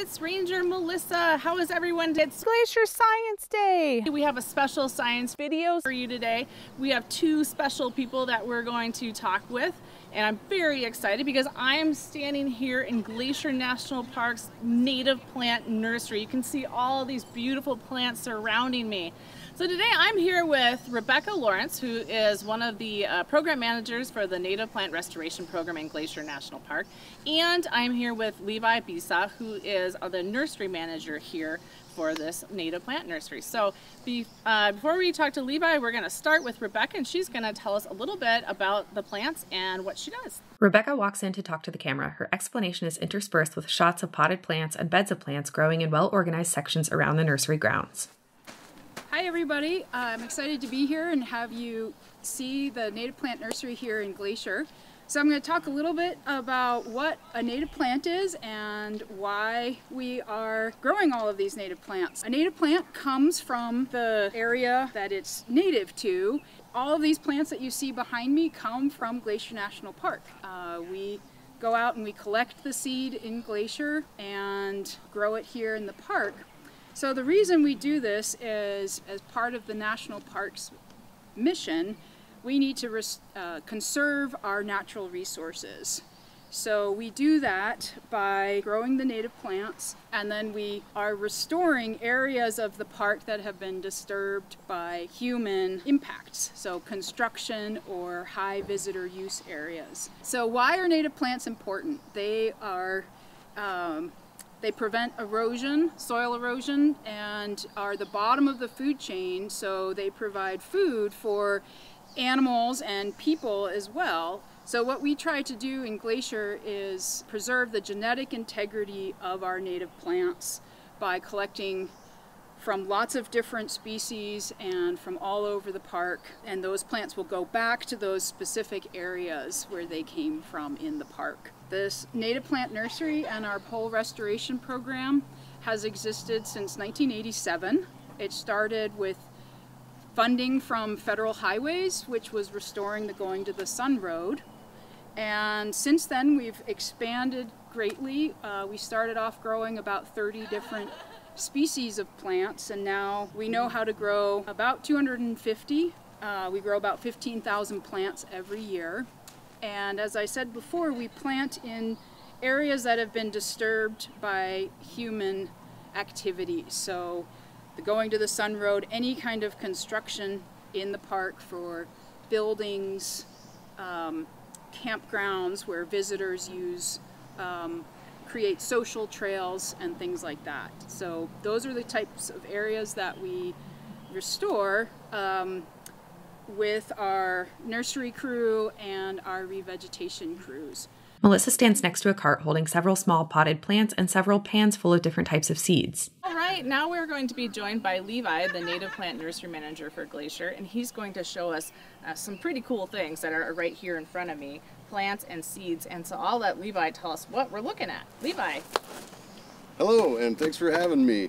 it's Ranger Melissa. How is everyone? It's Glacier Science Day. We have a special science video for you today. We have two special people that we're going to talk with and I'm very excited because I'm standing here in Glacier National Park's native plant nursery. You can see all these beautiful plants surrounding me. So today I'm here with Rebecca Lawrence, who is one of the uh, program managers for the Native Plant Restoration Program in Glacier National Park. And I'm here with Levi Bisa, who is the nursery manager here for this native plant nursery. So be, uh, before we talk to Levi, we're going to start with Rebecca and she's going to tell us a little bit about the plants and what she does. Rebecca walks in to talk to the camera. Her explanation is interspersed with shots of potted plants and beds of plants growing in well organized sections around the nursery grounds. Hi everybody, I'm excited to be here and have you see the native plant nursery here in Glacier. So I'm going to talk a little bit about what a native plant is and why we are growing all of these native plants. A native plant comes from the area that it's native to. All of these plants that you see behind me come from Glacier National Park. Uh, we go out and we collect the seed in Glacier and grow it here in the park. So the reason we do this is as part of the National Park's mission, we need to uh, conserve our natural resources. So we do that by growing the native plants and then we are restoring areas of the park that have been disturbed by human impacts, so construction or high visitor use areas. So why are native plants important? They are um, they prevent erosion, soil erosion, and are the bottom of the food chain, so they provide food for animals and people as well. So what we try to do in Glacier is preserve the genetic integrity of our native plants by collecting from lots of different species and from all over the park and those plants will go back to those specific areas where they came from in the park. This native plant nursery and our pole restoration program has existed since 1987. It started with funding from federal highways, which was restoring the Going to the Sun Road. And since then, we've expanded greatly. Uh, we started off growing about 30 different species of plants, and now we know how to grow about 250. Uh, we grow about 15,000 plants every year. And as I said before, we plant in areas that have been disturbed by human activity. So the going to the Sun Road, any kind of construction in the park for buildings, um, campgrounds where visitors use, um, create social trails and things like that. So those are the types of areas that we restore um, with our nursery crew and our revegetation crews. Melissa stands next to a cart holding several small potted plants and several pans full of different types of seeds. All right, now we're going to be joined by Levi, the native plant nursery manager for Glacier, and he's going to show us uh, some pretty cool things that are right here in front of me plants and seeds. And so I'll let Levi tell us what we're looking at. Levi. Hello, and thanks for having me.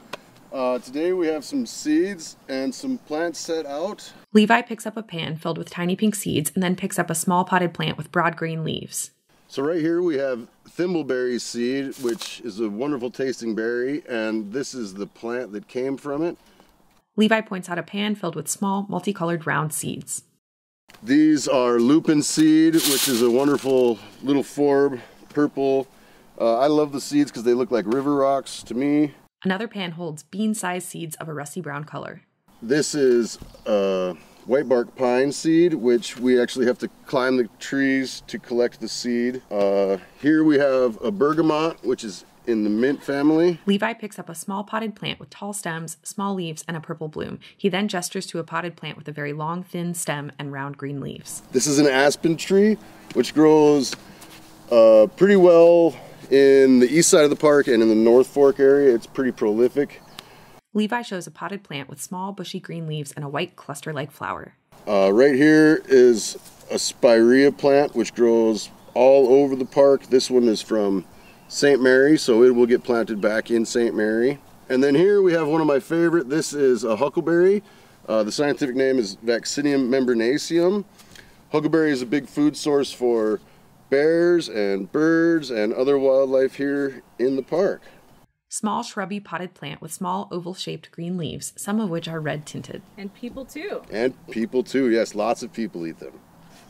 Uh, today we have some seeds and some plants set out. Levi picks up a pan filled with tiny pink seeds and then picks up a small potted plant with broad green leaves. So right here we have thimbleberry seed, which is a wonderful tasting berry, and this is the plant that came from it. Levi points out a pan filled with small, multicolored round seeds. These are lupin seed, which is a wonderful little forb, purple. Uh, I love the seeds because they look like river rocks to me. Another pan holds bean-sized seeds of a rusty brown color. This is uh, white bark pine seed, which we actually have to climb the trees to collect the seed. Uh, here we have a bergamot, which is in the mint family. Levi picks up a small potted plant with tall stems, small leaves, and a purple bloom. He then gestures to a potted plant with a very long, thin stem and round green leaves. This is an aspen tree, which grows uh, pretty well in the east side of the park and in the North Fork area. It's pretty prolific. Levi shows a potted plant with small bushy green leaves and a white cluster-like flower. Uh, right here is a spirea plant which grows all over the park. This one is from St. Mary, so it will get planted back in St. Mary. And then here we have one of my favorite. This is a huckleberry. Uh, the scientific name is Vaccinium membranaceum. Huckleberry is a big food source for bears and birds and other wildlife here in the park. Small shrubby potted plant with small oval shaped green leaves, some of which are red tinted. And people too. And people too, yes, lots of people eat them.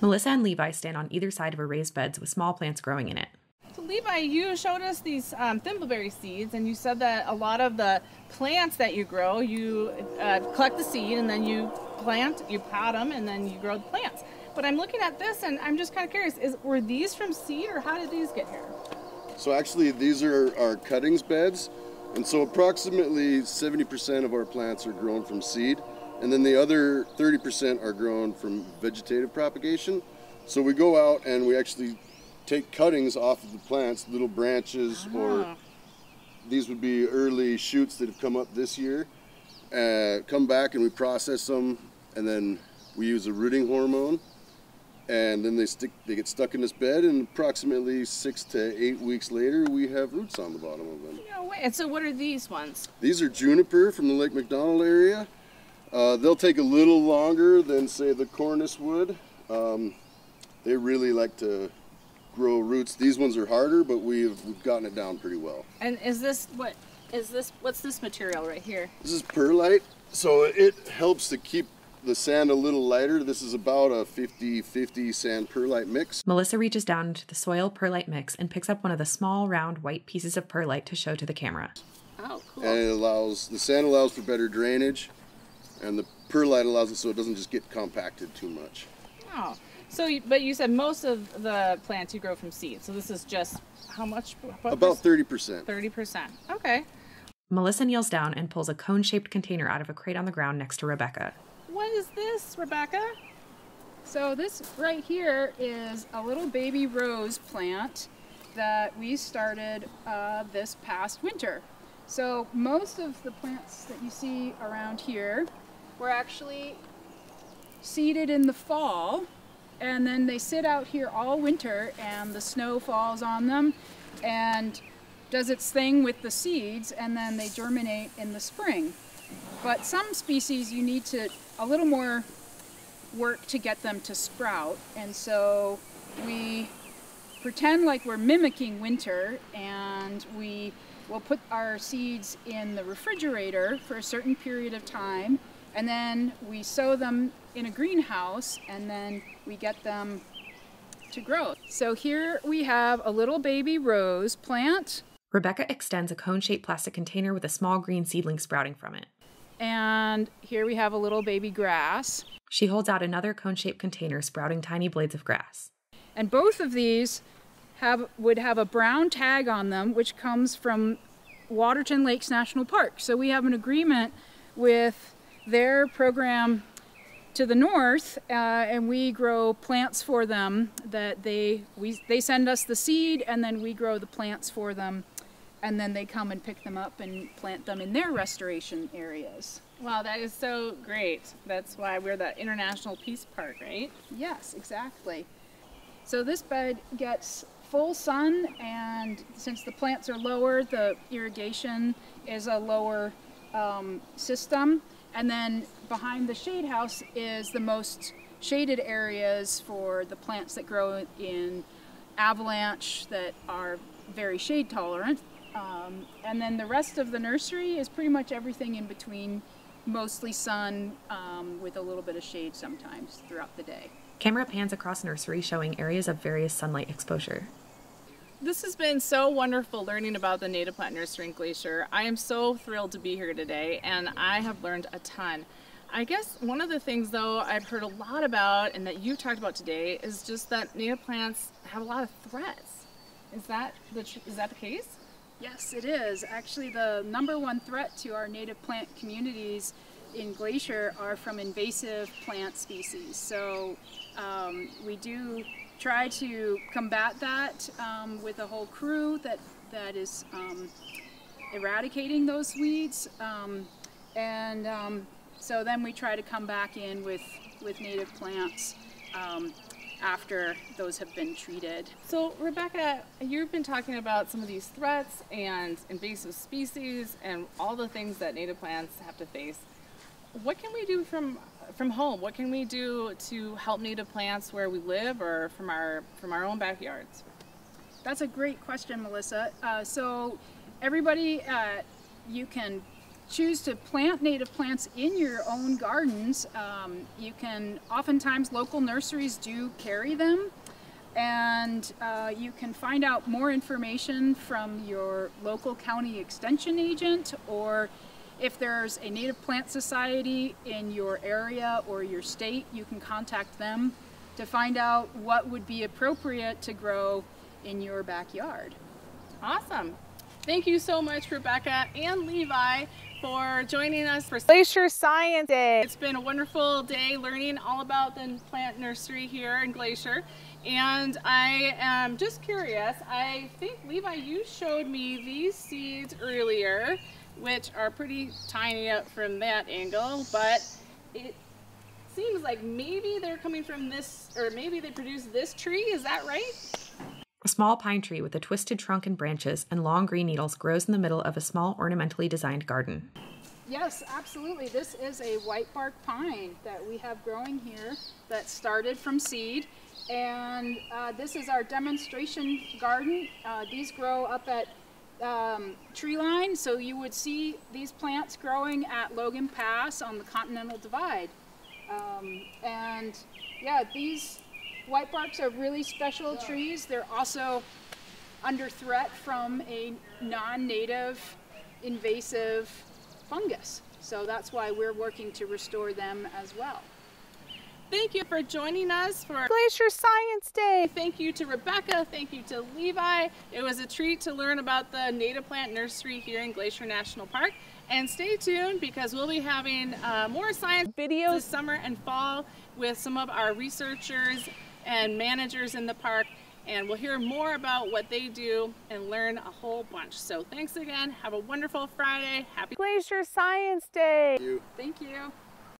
Melissa and Levi stand on either side of a raised beds with small plants growing in it. So Levi, you showed us these um, thimbleberry seeds, and you said that a lot of the plants that you grow, you uh, collect the seed and then you plant, you pot them, and then you grow the plants. But I'm looking at this, and I'm just kind of curious: is were these from seed, or how did these get here? So actually, these are our cuttings beds, and so approximately 70% of our plants are grown from seed, and then the other 30% are grown from vegetative propagation. So we go out and we actually take cuttings off of the plants, little branches, or Ah. these would be early shoots that have come up this year. Uh, come back and we process them, and then we use a rooting hormone, and then they stick. They get stuck in this bed, and approximately six to eight weeks later, we have roots on the bottom of them. No way. And so, what are these ones? These are juniper from the Lake McDonald area. Uh, they'll take a little longer than, say, the Cornus would. Um, they really like to grow roots. These ones are harder, but we've, we've gotten it down pretty well. And is this what? Is this what's this material right here? This is perlite, so it helps to keep the sand a little lighter. This is about a 50-50 sand perlite mix. Melissa reaches down into the soil perlite mix and picks up one of the small, round, white pieces of perlite to show to the camera. Oh, cool. And it allows, the sand allows for better drainage, and the perlite allows it so it doesn't just get compacted too much. Oh, so you, but you said most of the plants you grow from seed. So this is just how much? About 30%. thirty percent. Okay. Melissa kneels down and pulls a cone shaped container out of a crate on the ground next to Rebecca. What is this, Rebecca? So this right here is a little baby rose plant that we started uh, this past winter. So most of the plants that you see around here were actually seeded in the fall and then they sit out here all winter and the snow falls on them and does its thing with the seeds and then they germinate in the spring. But some species you need to a little more work to get them to sprout and so we pretend like we're mimicking winter and we will put our seeds in the refrigerator for a certain period of time and then we sow them in a greenhouse and then we get them to grow. So here we have a little baby rose plant Rebecca extends a cone shaped plastic container with a small green seedling sprouting from it. And here we have a little baby grass. She holds out another cone shaped container sprouting tiny blades of grass. And both of these have would have a brown tag on them, which comes from Waterton Lakes National Park. So we have an agreement with their program to the north, uh, and we grow plants for them. That they we they send us the seed, and then we grow the plants for them, and then they come and pick them up and plant them in their restoration areas. Wow, that is so great. That's why we're the International Peace Park, right? Yes, exactly. So this bed gets full sun, and since the plants are lower, the irrigation is a lower um, system. And then behind the shade house is the most shaded areas for the plants that grow in avalanche that are very shade tolerant. Um, and then the rest of the nursery is pretty much everything in between, mostly sun um, with a little bit of shade sometimes throughout the day. Camera pans across nursery showing areas of various sunlight exposure. This has been so wonderful learning about the native plant nursery in Glacier. I am so thrilled to be here today and I have learned a ton. I guess one of the things though I've heard a lot about and that you talked about today is just that native plants have a lot of threats. Is that the tr- is that the case? Yes, it is. Actually, the number one threat to our native plant communities in Glacier are from invasive plant species. So um, we do try to combat that um, with a whole crew that, that is um, eradicating those weeds. Um, and um, so then we try to come back in with, with native plants um, after those have been treated. So, Rebecca, you've been talking about some of these threats and invasive species and all the things that native plants have to face. What can we do from from home? What can we do to help native plants where we live or from our from our own backyards? That's a great question, Melissa. Uh, so everybody, uh, you can choose to plant native plants in your own gardens. Um, you can, oftentimes local nurseries do carry them and uh, you can find out more information from your local county extension agent or if there's a native plant society in your area or your state, you can contact them to find out what would be appropriate to grow in your backyard. Awesome. Thank you so much, Rebecca and Levi, for joining us for Glacier Science Day. It's been a wonderful day learning all about the plant nursery here in Glacier. And I am just curious, I think Levi, you showed me these seeds earlier, which are pretty tiny up from that angle, but it seems like maybe they're coming from this, or maybe they produce this tree, is that right? A small pine tree with a twisted trunk and branches and long green needles grows in the middle of a small ornamentally designed garden. Yes, absolutely. This is a white bark pine that we have growing here that started from seed. And uh, this is our demonstration garden. Uh, these grow up at um, tree line, so you would see these plants growing at Logan Pass on the Continental Divide. Um, and yeah, these white barks are really special trees. They're also under threat from a non-native invasive fungus. So that's why we're working to restore them as well. Thank you for joining us for Glacier Science Day. Thank you to Rebecca. Thank you to Levi. It was a treat to learn about the native plant nursery here in Glacier National Park. And stay tuned because we'll be having uh, more science videos this summer and fall with some of our researchers and managers in the park and we'll hear more about what they do and learn a whole bunch. So thanks again. Have a wonderful Friday. Happy Glacier Science Day. Thank you. Thank you.